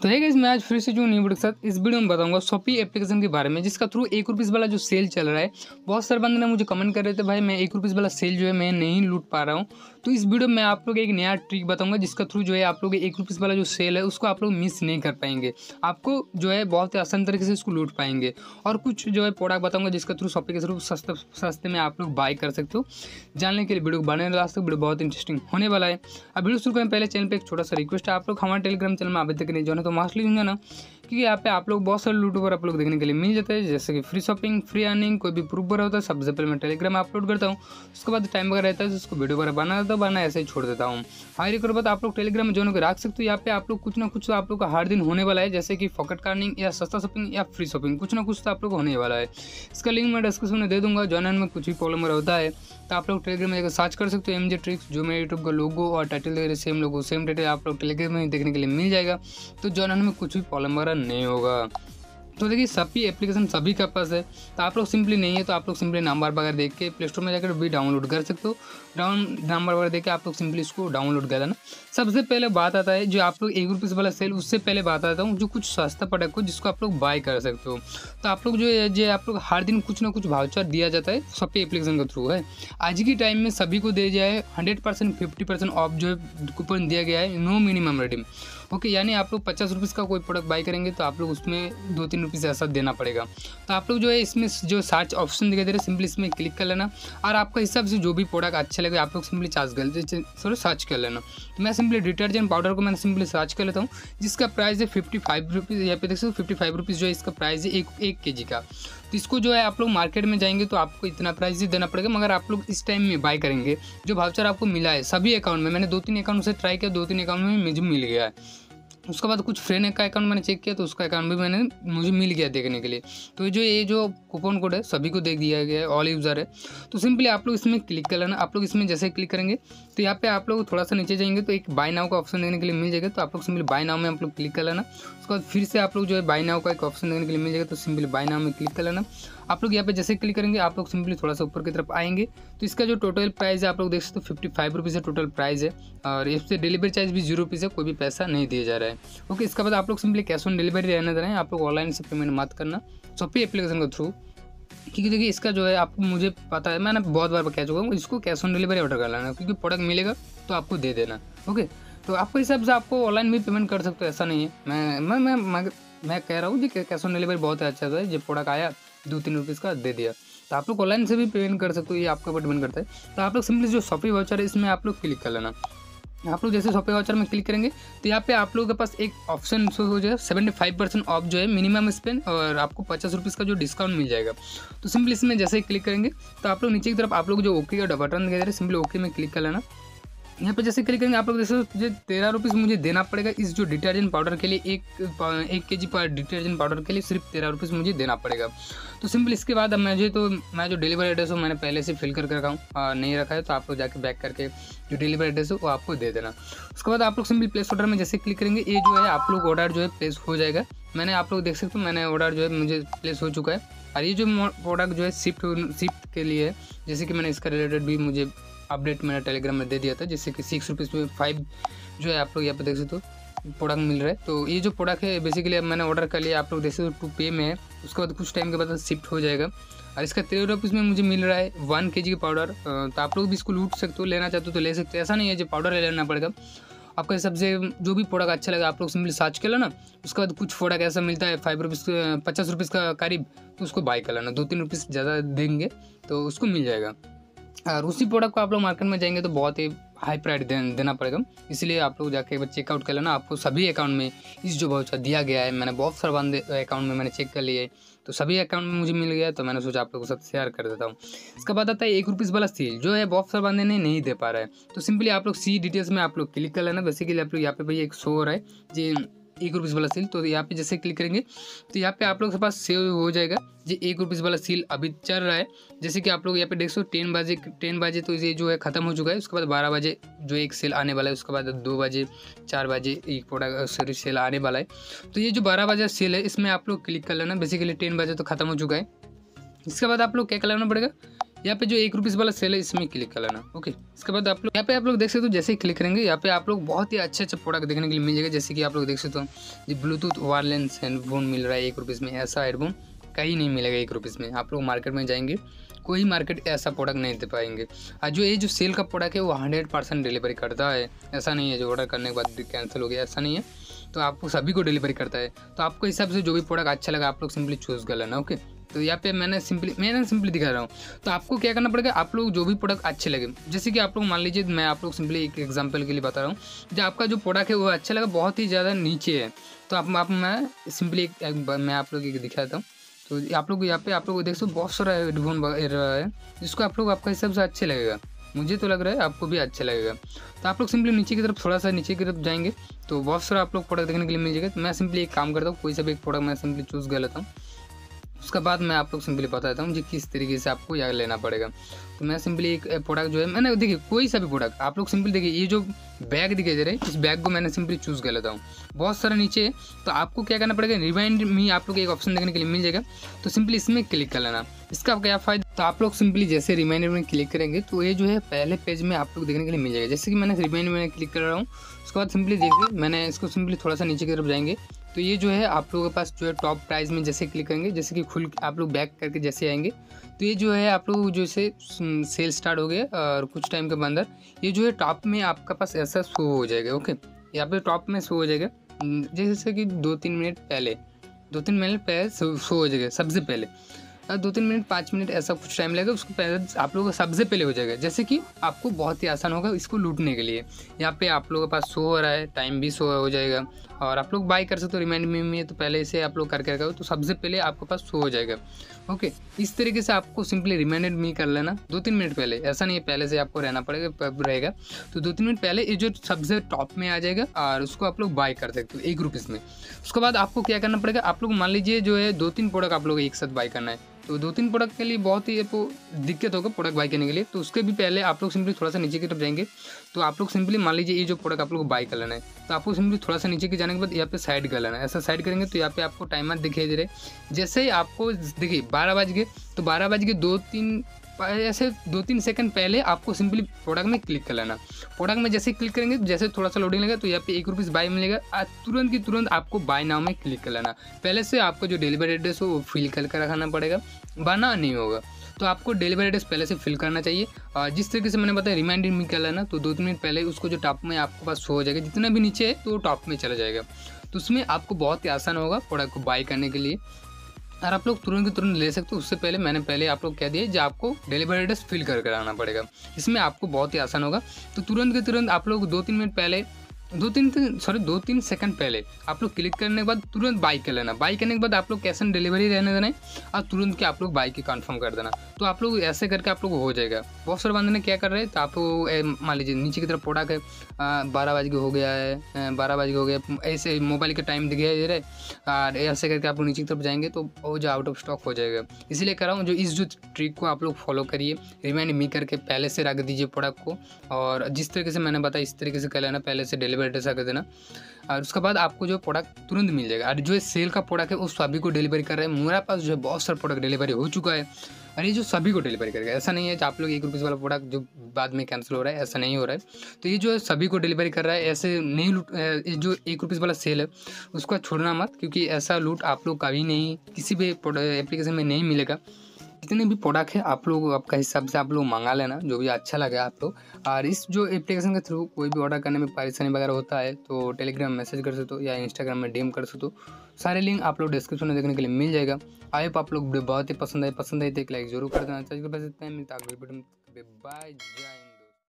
तो है guys, मैं आज फिर से जो न्यू वीडियो के साथ इस वीडियो में बताऊँगा शॉपी एप्लीकेशन के बारे में जिसका थ्रू एक रुपीज़ वाला जो सेल चल रहा है बहुत सारे बंदे ने मुझे कमेंट कर रहे थे भाई मैं एक रुपीज़ वाला सेल जो है मैं नहीं लूट पा रहा हूँ। तो इस वीडियो में आप लोग एक नया ट्रिक बताऊँगा जिसका थ्रू जो है आप लोग एक रुपीज़ वाला जो सेल है उसको आप लोग मिस नहीं कर पाएँगे। आपको जो है बहुत ही आसान तरीके से उसको लूट पाएँगे। और कुछ जो है प्रोडक्ट बताऊँगा जिसका थ्रू शॉपी के थ्रू सस्ते सस्ते में आप लोग बाय कर सकते हो। जानने के लिए वीडियो बने लास्ट तक वीडियो बहुत इंटरेस्टिंग होने वाला है। अब वीडियो शुरू करें पहले चैनल पर एक छोटा सा रिक्वेस्ट है आप लोग हमारे टेलीग्राम चैनल में अभी तक नहीं जो है तो मास्टली होंगे ना क्योंकि यहाँ पे आप लोग बहुत सारे यूट्यूबर आप लोग देखने के लिए मिल जाते हैं, जैसे कि फ्री शॉपिंग फ्री अर्निंग कोई भी प्रूफ भरा होता है, सबसे पहले मैं टेलीग्राम अपलोड करता हूँ। उसके बाद टाइम वगैरह रहता है तो उसको वीडियो वगैरह बना देता हूँ बना ऐसे ही छोड़ देता हूँ। हाई रिकॉर्ड बाद आप लोग टेलीग्राम में जो होकर रख सकते हो। यहाँ पे आप लोग कुछ ना कुछ तो आप लोग का हर दिन होने वाला है, जैसे कि फॉकेट कार्निंग या सस्ता शॉपिंग या फ्री शॉपिंग कुछ ना कुछ तो आप लोग होने वाला है। इसका लिंक मैं डिस्क्रिप्शन में दे दूँगा ज्वाइन में कुछ भी प्रॉब्लम होता है तो आप लोग टेलीग्राम में जाकर सर्च कर सकते हो एम ट्रिक्स जो मेरे यूट्यूब का लोगो और title same logo same title आप लोग टेलीग्राम में देखने के लिए मिल जाएगा। तो ज्वाइन में कुछ भी प्रॉब्लम वगैरह नहीं होगा। तो देखिए, सभी एप्लीकेशन सभी के पास है। तो आप लोग सिंपली नहीं है तो आप लोग सिंपली नंबर वगैरह देख के प्ले स्टोर में जाकर भी डाउनलोड कर सकते हो। डाउन नंबर वगैरह देख के आप लोग सिंपली इसको डाउनलोड कर लेना। सबसे पहले बात आता है, जो आप लोग एक रुपीज़ वाला सेल उससे पहले बात आता हूँ, जो कुछ सस्ता प्रोडक्ट हो, जिसको आप लोग बाय कर सकते हो। तो आप लोग जो है, जो आप लोग हर दिन कुछ ना कुछ भाउचर दिया जाता है सभी एप्लीकेशन के थ्रू है। आज के टाइम में सभी को दिया जाए hundred percent fifty percent off जो है कूपन दिया गया है नो मिनिमम रेडिंग ओके, यानी आप लोग पचास रुपीज़ का कोई प्रोडक्ट बाई करेंगे तो आप लोग उसमें दो तीन रुपीज़ ऐसा देना पड़ेगा। तो आप लोग जो है इसमें जो सर्च ऑप्शन दिखाई दे रहे सिंपली इसमें क्लिक कर लेना और आपका हिसाब से जो भी प्रोडक्ट अच्छा लगे, आप लोग सिंपली चार्ज कर सॉरी सर्च कर लेना। तो मैं सिंपली डिटर्जेंट पाउडर को मैंने सिंपली सर्च कर लेता हूँ, जिसका प्राइस है फिफ्टी फाइव रुपीज़ यहाँ पे देख सकते हो फिफ्टी फाइव रुपीज़ जो है इसका प्राइस है एक एक के जी का। तो इसको जो है आप लोग मार्केट में जाएँगे तो आपको इतना प्राइस ही देना पड़ेगा, मगर आप लोग इस टाइम में बाय करेंगे। जो भाउचर आपको मिला है, सभी अकाउंट में, मैंने दो तीन अकाउंट से ट्राई किया दो तीन अकाउंट में मुझे मिल गया है। उसके बाद कुछ फ्रेंड का अकाउंट मैंने चेक किया तो उसका अकाउंट भी मैंने, मुझे मिल गया देखने के लिए। तो जो, ये जो कूपन कोड है, सभी को देख दिया गया है ऑल यूज़र है। तो सिंपली आप लोग इसमें क्लिक कर लेना। आप लोग इसमें जैसे क्लिक करेंगे तो यहाँ पे आप लोग थोड़ा सा नीचे जाएँगे तो एक बाय नाव का ऑप्शन देने के लिए मिल जाएगा। तो आप लोग सिंपली बाय नाव में आप लोग क्लिक कर लेना। उसके बाद फिर से आप लोग जो है बाय नाव का एक ऑप्शन देने के लिए मिल जाएगा तो सिंपली बाय नाव में क्लिक कर लेना। आप लोग यहाँ पे जैसे क्लिक करेंगे आप लोग सिंपली थोड़ा सा ऊपर की तरफ़ आएँगे। तो इसका जो टोटल प्राइस है आप लोग देख सकते हो फिफ्टी फाइव रुपीज़ है टोटल प्राइस है। और इससे डिलीवरी चार्ज भी ज़ीरो रुपीज़ है कोई भी पैसा नहीं दिया जा रहा है। ओके इसके बाद आप लोग सिंपली कैश ऑन डिलीवरी रहने दे रहे हैं। आप लोग ऑनलाइन से पेमेंट मत करना शॉपी एप्लीकेशन के थ्रू क्योंकि देखिए इसका जो है आपको मुझे पता है मैंने बहुत बार कह चुका हूँ इसको कैश ऑन डिलीवरी ऑर्डर कर लेना। क्योंकि प्रोडक्ट मिलेगा तो आपको दे देना। ओके तो आपके हिसाब से आपको ऑनलाइन भी पेमेंट कर सकते हो ऐसा नहीं है। मैं मैं मैं मैं, मैं कह रहा हूँ जी कैश ऑन डिलीवरी बहुत अच्छा था जब प्रोडक्ट आया दो तीन रुपीज़ का दे दिया। तो आप लोग ऑनलाइन से भी पेमेंट कर सकते हो, ये आपके ऊपर डिपेंड करता है। तो आप लोग सिंपली जो शॉपिंग वाउचर है, इसमें आप लोग क्लिक कर लेना। आप लोग जैसे शॉपिंग वाउचर में क्लिक करेंगे तो यहाँ पे आप लोगों के पास एक ऑप्शन शो हो जाएगा सेवेंटी फाइव परसेंट ऑफ़ जो है मिनिमम स्पेंड और आपको पचास रुपीज़ का जो डिस्काउंट मिल जाएगा। तो सिंपली इसमें जैसे ही क्लिक करेंगे तो आप लोग नीचे की तरफ़ आप लोग जो ओके का बटन दे रहे हैं सिंपली ओके में क्लिक कर लेना। यहाँ पे जैसे क्लिक करेंगे, आप लोग जैसे मुझे तेरह रुपीज़ मुझे देना पड़ेगा, इस जो डिटर्जेंट पाउडर के लिए एक एक के जी डिटर्जेंट पाउडर के लिए सिर्फ़ तेरह रुपीज़ मुझे देना पड़ेगा। तो सिंपल इसके बाद अब मुझे तो मैं जो डिलीवरी एड्रेस हो, मैंने पहले से फिल करके रखा हूँ नहीं रखा है तो आप लोग जाके बैक करके जो डिलीवरी एड्रेस हो, वो आपको दे देना। उसके बाद आप लोग सिंपल प्लेस ऑर्डर में जैसे क्लिक करेंगे, ये जो है, आप लोग ऑर्डर जो है प्लेस हो जाएगा। मैंने आप लोग देख सकते हो, मैंने ऑर्डर जो है, मुझे प्लेस हो चुका है। और ये जो प्रोडक्ट जो है शिफ्ट शिफ्ट के लिए है, जैसे कि मैंने इसका रिलेटेड भी मुझे अपडेट मैंने टेलीग्राम में दे दिया था, जिससे कि सिक्स रुपीज़ में फाइव जो है आप लोग यहाँ पर देख सकते हो प्रोडक्ट मिल रहा है। तो ये जो प्रोडक्ट है बेसिकली अब मैंने ऑर्डर कर लिया, आप लोग देख सकते हो टू पे में है। उसके बाद कुछ टाइम के बाद शिफ्ट हो जाएगा। और इसका तेरह रुपीज़ में मुझे मिल रहा है वन के जी पाउडर तो आप लोग भी इसको लूट सकते हो, लेना चाहते हो तो ले सकते हो। ऐसा नहीं है जो पाउडर ले लेना पड़ेगा। आपका हिसाब से जो भी प्रोडक्ट अच्छा लगा, आप लोग सिंपली सर्च कर लेना। उसके बाद कुछ प्रोडक्ट ऐसा मिलता है फाइव रुपीज़ पचास रुपीज़ का करीब तो उसको बाई कर लेना। दो तीन रुपीज़ ज़्यादा देंगे तो उसको मिल जाएगा। और उसी प्रोडक्ट को आप लोग मार्केट में जाएँगे तो बहुत ही हाई प्राइस दे, देना पड़ेगा। इसलिए आप लोग जाके चेकआउट कर लेना। आपको सभी अकाउंट में इस जो बहुत दिया गया है मैंने बहुत सारे बंदे अकाउंट में मैंने चेक कर लिया है तो सभी अकाउंट में मुझे मिल गया तो मैंने सोचा आप लोगों के साथ शेयर कर देता हूँ। इसके बाद आता है एक रुपीज़ वाला सील जो है बहुत सारे बंदे ने नहीं दे पा रहा है। तो सिंपली आप लोग सी डिटेल्स में आप लोग क्लिक कर लेना। बेसिकली आप लोग यहाँ पे भाई एक शो हो रहा है जी एक रुपीज़ वाला सील तो यहाँ पे जैसे क्लिक करेंगे तो यहाँ पे आप लोग के पास सेव हो जाएगा। जो एक रुपीज़ वाला सील अभी चल रहा है। जैसे कि आप लोग यहाँ पे देख सो टेन बजे टेन बजे तो ये जो है ख़त्म हो चुका है। उसके बाद बारह बजे जो एक सेल आने वाला है, उसके बाद दो बजे, चार बजे एक प्रोडक्ट सॉरी सेल आने वाला है। तो ये जो बारह बजे सेल है, इसमें आप लोग क्लिक कर लेना। बेसिकली टेन बजे तो ख़त्म हो चुका है। इसके बाद आप लोग क्या करना पड़ेगा? यहाँ पे जो एक रुपीज़ वाला सेल है, इसमें क्लिक कर लेना ओके इसके बाद आप लोग, यहाँ पे आप लोग देख सकते हो, जैसे ही क्लिक करेंगे, यहाँ पे आप लोग बहुत ही अच्छे अच्छे प्रोडक्ट देखने के लिए मिल जाएगा, जैसे कि आप लोग देख सकते हो, ये ब्लूटूथ वायरलेस हेडफोन मिल रहा है एक रुपीज़ में, ऐसा हेडफोन कहीं नहीं मिलेगा एक रुपीज़ में। आप लोग मार्केट में जाएँगे, कोई मार्केट ऐसा प्रोडक्ट नहीं दे पाएँगे। और जो ये जो सेल का प्रोडक्ट है, वो हंड्रेड परसेंट डिलीवरी करता है। ऐसा नहीं है, जो ऑर्डर करने के बाद कैंसिल हो गया, ऐसा नहीं है। तो आपको सभी को डिलीवरी करता है। तो आपको हिसाब से जो भी प्रोडक्ट अच्छा लगा, आप लोग सिंपली चूज़ कर लेना ओके तो यहाँ पे मैंने सिंपली मैंने सिंपली दिखा रहा हूँ। तो आपको क्या करना पड़ेगा? आप लोग जो भी प्रोडक्ट अच्छे लगे जैसे कि आप लोग मान लीजिए मैं आप लोग सिंपली एक एग्जांपल के लिए बता रहा हूँ। जो आपका जो प्रोडक्ट है वो अच्छा लगा बहुत ही ज़्यादा नीचे है तो आप, आप मैं सिंपली एक, एक मैं आप लोग एक दिखाता हूँ। तो आप लोग यहाँ पे आप लोग देख सकते बहुत सारा हेडफोन है जिसको आप लोग आपका हिसाब से अच्छे लगेगा। मुझे तो लग रहा है आपको भी अच्छा लगेगा। तो आप लोग सिंपली नीचे की तरफ़ थोड़ा सा नीचे की तरफ़ जाएँगे तो बहुत सारा आप लोग प्रोडक्ट देखने के लिए मिल जाएगा। तो मैं सिंपली एक काम करता हूँ कोई सा भी एक प्रोडक्ट मैं सिंपली चूज़ कर लेता हूँ। उसके बाद मैं आप लोग सिंपली बताता हूँ जी किस तरीके से आपको यहाँ लेना पड़ेगा। तो मैं सिंपली एक प्रोडक्ट जो है, मैंने देखिए कोई सा भी प्रोडक्ट आप लोग सिंपली देखिए, ये जो बैग दिखाई दे रहे हैं, इस बैग को मैंने सिंपली चूज़ कर लेता हूँ। बहुत सारा नीचे तो आपको क्या करना पड़ेगा रिमाइंड में आप लोग एक ऑप्शन देखने के लिए मिल जाएगा। तो सिंपली इसमें क्लिक कर लेना। इसका क्या फ़ायदा? तो आप लोग सिंपली जैसे रिमाइंडर में क्लिक करेंगे तो ये जो है पहले पेज में आप लोग देखने के लिए मिल जाएगा। जैसे कि मैंने रिमाइंडर में क्लिक कर रहा हूँ, उसके बाद सिंपली देखिए, मैंने इसको सिंपली थोड़ा सा नीचे की तरफ़ जाएँगे। तो ये जो है आप लोगों के पास जो है टॉप प्राइस में जैसे क्लिक करेंगे, जैसे कि खुल आप लोग बैक करके जैसे आएँगे। तो ये जो है आप लोग जैसे सेल स्टार्ट हो गया, और कुछ टाइम के अंदर ये जो है टॉप में आपका पास ऐसा शो हो जाएगा ओके यहाँ पे टॉप में शो हो जाएगा। जैसे कि दो तीन मिनट पहले, दो तीन मिनट पहले शो हो जाएगा, सबसे पहले। दो तीन मिनट, पाँच मिनट ऐसा कुछ टाइम लगेगा, उसको पहले आप लोगों का सबसे पहले हो जाएगा। जैसे कि आपको बहुत ही आसान होगा इसको लूटने के लिए। यहाँ पे आप लोगों के पास शो हो रहा है टाइम भी शो हो जाएगा। और आप लोग बाई कर सकते हो रिमाइंड में में तो पहले इसे आप लोग करके रखा तो सबसे पहले आपके पास शो हो जाएगा। ओके इस तरीके से आपको सिंपली रिमाइंडेड मी कर लेना दो तीन मिनट पहले। ऐसा नहीं है, पहले से आपको रहना पड़ेगा रहेगा। तो दो तीन मिनट पहले ये जो सबसे टॉप में आ जाएगा, और उसको आप लोग बाय कर सकते हो, एक रुपीज़ में। उसके बाद आपको क्या करना पड़ेगा, आप लोग मान लीजिए जो है दो तीन प्रोडक्ट आप लोग एक साथ बाय करना है। तो दो तीन प्रोडक्ट के लिए बहुत ही आपको दिक्कत होगा प्रोडक्ट बाई करने के लिए। तो उसके भी पहले आप लोग सिंपली थोड़ा सा नीचे की तरफ़ जाएँगे। तो आप लोग सिंपली मान लीजिए ये जो प्रोडक्ट आप लोग बाई कर लेना है तो आपको सिंपली थोड़ा सा नीचे के जाने के बाद यहाँ पे साइड कर लेना है। ऐसा साइड करेंगे तो यहाँ पे आपको टाइमर दिखाई दे रहे जैसे ही आपको, देखिए बारह बज गए तो बारह बज के दो तीन ऐसे दो तीन सेकंड पहले आपको सिंपली प्रोडक्ट में क्लिक कर लेना। प्रोडक्ट में जैसे क्लिक करेंगे, जैसे थोड़ा सा लोडिंग लगेगा तो यहाँ पे एक रुपीज़ बाय मिलेगा। तुरंत की तुरंत आपको बाय नाव में क्लिक कर लेना। पहले से आपको जो डिलीवरी एड्रेस हो, वो फिल करके रखाना पड़ेगा। बना नहीं होगा। तो आपको डिलीवरी एड्रेस पहले से फिल करना चाहिए। और जिस तरीके से मैंने बताया रिमाइंडर में कर लेना तो दो तीन मिनट पहले उसको जो टॉप में आपके पास हो जाएगा। जितना भी नीचे है तो टॉप में चला जाएगा। तो उसमें आपको बहुत ही आसान होगा प्रोडक्ट को बाय करने के लिए। और आप लोग तुरंत तुरंत ले सकते हो। उससे पहले मैंने पहले आप लोग कह दिया जो आपको डिलीवरी एड्रेस फिल कर कर आना पड़ेगा। इसमें आपको बहुत ही आसान होगा। तो तुरंत के तुरंत आप लोग दो तीन मिनट पहले दो तीन सॉरी दो तीन सेकंड पहले आप लोग क्लिक करने के बाद तुरंत बाई कर लेना। बाई करने के बाद आप लोग कैश ऑन डिलीवरी रहने देना और तुरंत के आप लोग बाई की कन्फर्म कर देना। तो आप लोग ऐसे करके आप लोग हो जाएगा। बहुत सारे बंदे ने क्या कर रहे हैं तो आप मान लीजिए नीचे की तरफ़ प्रोडक्ट है बारह बज के हो गया है बारह बज के हो गया ऐसे मोबाइल के टाइम दिखाई दे रहे और ऐसे करके आप लोग नीचे की तरफ़ जाएँगे तो वो जो आउट ऑफ़ स्टॉक हो जाएगा। इसीलिए कर रहा हूँ, जो इस जो ट्रिक को आप लोग फॉलो करिए रिमाइंड मी करके पहले से रख दीजिए प्रोडक्ट को, और जिस तरीके से मैंने बताया, इस तरीके से कर लेना, पहले से डिलीवरी एड्रेस रख देना। और उसके बाद आपको जो प्रोडक्ट तुरंत मिल जाएगा। और जो सेल का प्रोडक्ट है, वो सभी को डिलीवरी कर रहे हैं। मेरा पास जो है बहुत सारा प्रोडक्ट डिलीवरी हो चुका है। और ये जो सभी को डिलीवरी करेगा ऐसा नहीं है कि आप लोग एक रुपीज़ वाला प्रोडक्ट जो बाद में कैंसिल हो रहा है, ऐसा नहीं हो रहा है। तो ये जो है सभी को डिलीवरी कर रहा है। ऐसे नहीं लूट जो एक रुपीज़ वाला सेल है, उसको छोड़ना मत। क्योंकि ऐसा लूट आप लोग कभी नहीं, किसी भी एप्लीकेशन में नहीं मिलेगा। जितने भी प्रोडक्ट है, आप लोग आपका हिसाब से आप लोग मंगा लेना, जो भी अच्छा लगे आप लोग। और इस जो एप्लीकेशन के थ्रू कोई भी ऑर्डर करने में परेशानी वगैरह होता है तो टेलीग्राम मैसेज कर सकते हो या इंस्टाग्राम में डीएम कर सकते हो। सारे लिंक आप लोग डिस्क्रिप्शन में देखने के लिए मिल जाएगा। आई होप आप लोग वीडियो बहुत ही पसंद आए पसंद आए तो एक लाइक ज़रूर कर देना। चाहिए बाय जय